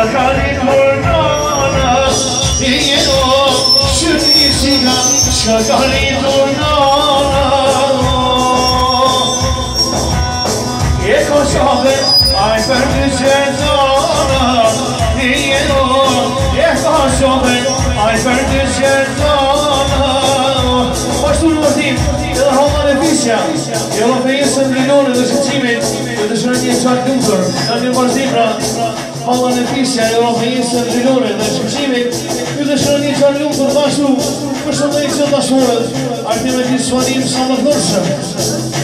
që ka rinur nana e ka shafet ajë për dy e ka shafet ajë për dy qërët nana Pashtu në mërtim edhe rrënda dhe fisja e lopejnë së në dhe të shërët një qartë nukër në një mërtim pra Allah në pisja e rohë e jesër të njore dhe që qimit Këtë dhe një qërë ljumë për bashku Për dhe i qërë bashkurët Arë të me gjithë shërën sa më thërshëm.